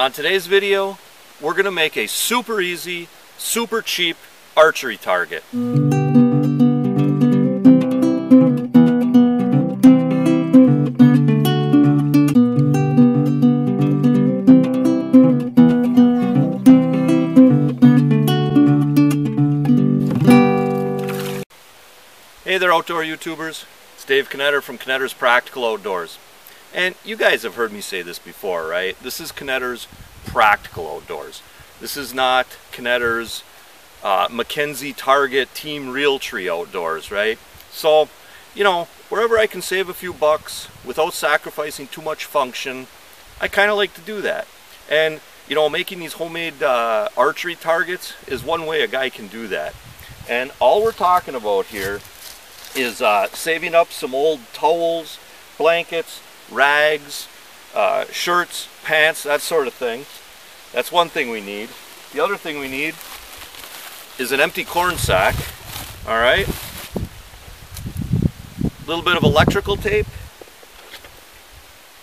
On today's video, we're going to make a super easy, super cheap archery target. Hey there outdoor YouTubers, it's Dave Knetter from Knetter's Practical Outdoors. And you guys have heard me say this before, right? This is Knetter's Practical Outdoors. This is not Knetter's uh, Target Team Realtree Outdoors, right? So, you know, wherever I can save a few bucks without sacrificing too much function, I kind of like to do that. And, you know, making these homemade uh, archery targets is one way a guy can do that. And all we're talking about here is uh, saving up some old towels, blankets, rags, uh, shirts, pants, that sort of thing. That's one thing we need. The other thing we need is an empty corn sack, all right? A little bit of electrical tape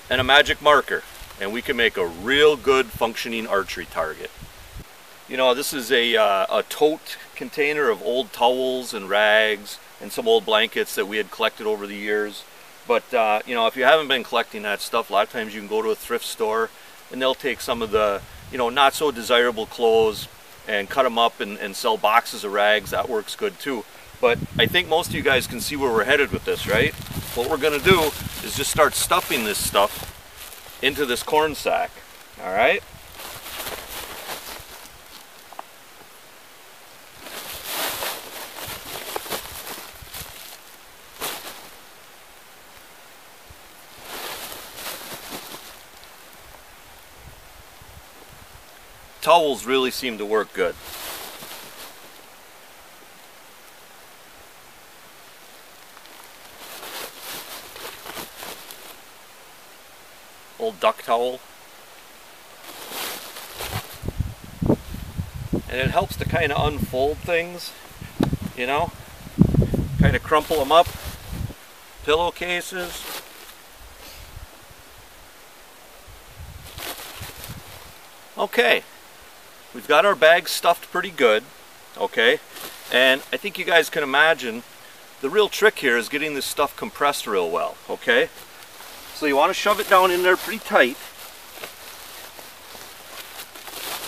and a magic marker and we can make a real good functioning archery target. You know, this is a, uh, a tote container of old towels and rags, and some old blankets that we had collected over the years. But uh, you know, if you haven't been collecting that stuff, a lot of times you can go to a thrift store and they'll take some of the, you know, not so desirable clothes and cut them up and, and sell boxes of rags. That works good too. But I think most of you guys can see where we're headed with this, right? What we're gonna do is just start stuffing this stuff into this corn sack, all right? Towels really seem to work good. Old duck towel. And it helps to kind of unfold things, you know, kind of crumple them up. Pillowcases. Okay, We've got our bags stuffed pretty good, okay? And I think you guys can imagine the real trick here is getting this stuff compressed real well, okay? So you want to shove it down in there pretty tight.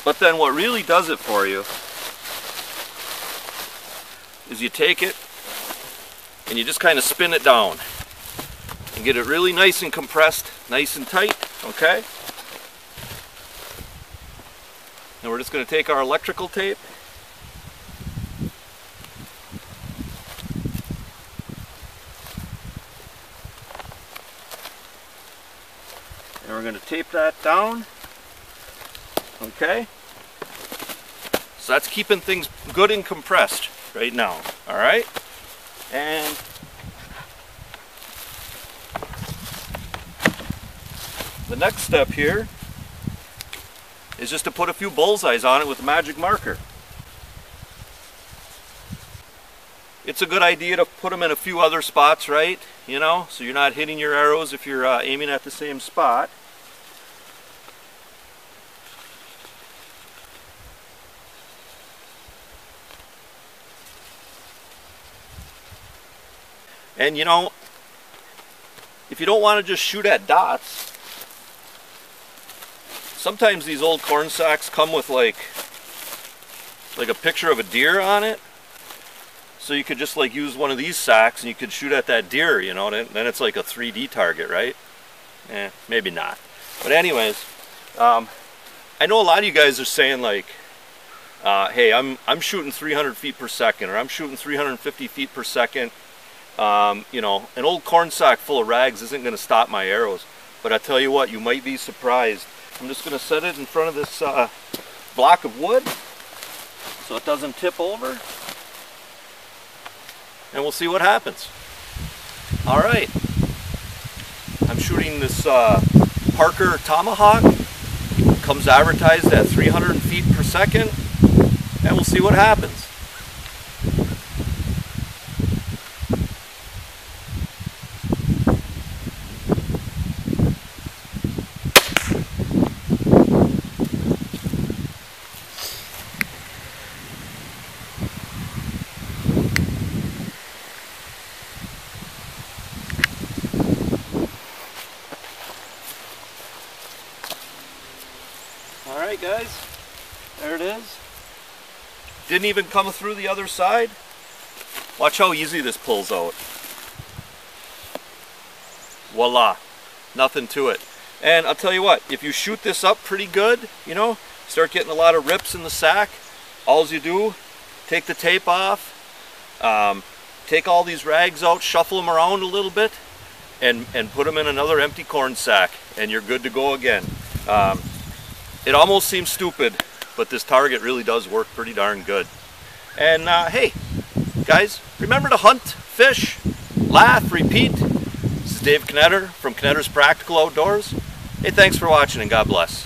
But then what really does it for you is you take it and you just kind of spin it down and get it really nice and compressed, nice and tight, okay? And we're just going to take our electrical tape and we're going to tape that down. Okay? So that's keeping things good and compressed right now. Alright? And the next step here is just to put a few bullseyes on it with a magic marker. It's a good idea to put them in a few other spots, right? You know, so you're not hitting your arrows if you're uh, aiming at the same spot. And you know, if you don't want to just shoot at dots, sometimes these old corn sacks come with like like a picture of a deer on it. So you could just like use one of these sacks and you could shoot at that deer you know and then it's like a 3d target right? Eh, maybe not. But anyways um, I know a lot of you guys are saying like uh, hey I'm I'm shooting 300 feet per second or I'm shooting 350 feet per second. Um, you know an old corn sack full of rags isn't going to stop my arrows. But I tell you what you might be surprised I'm just going to set it in front of this uh, block of wood so it doesn't tip over. And we'll see what happens. All right. I'm shooting this uh, Parker Tomahawk. Comes advertised at 300 feet per second. And we'll see what happens. All right, guys. There it is. Didn't even come through the other side. Watch how easy this pulls out. Voila. Nothing to it. And I'll tell you what, if you shoot this up pretty good, you know, start getting a lot of rips in the sack, all you do, take the tape off, um, take all these rags out, shuffle them around a little bit, and, and put them in another empty corn sack, and you're good to go again. Um, it almost seems stupid, but this target really does work pretty darn good. And uh, hey, guys, remember to hunt, fish, laugh, repeat. This is Dave Knetter from Knetter's Practical Outdoors. Hey, thanks for watching and God bless.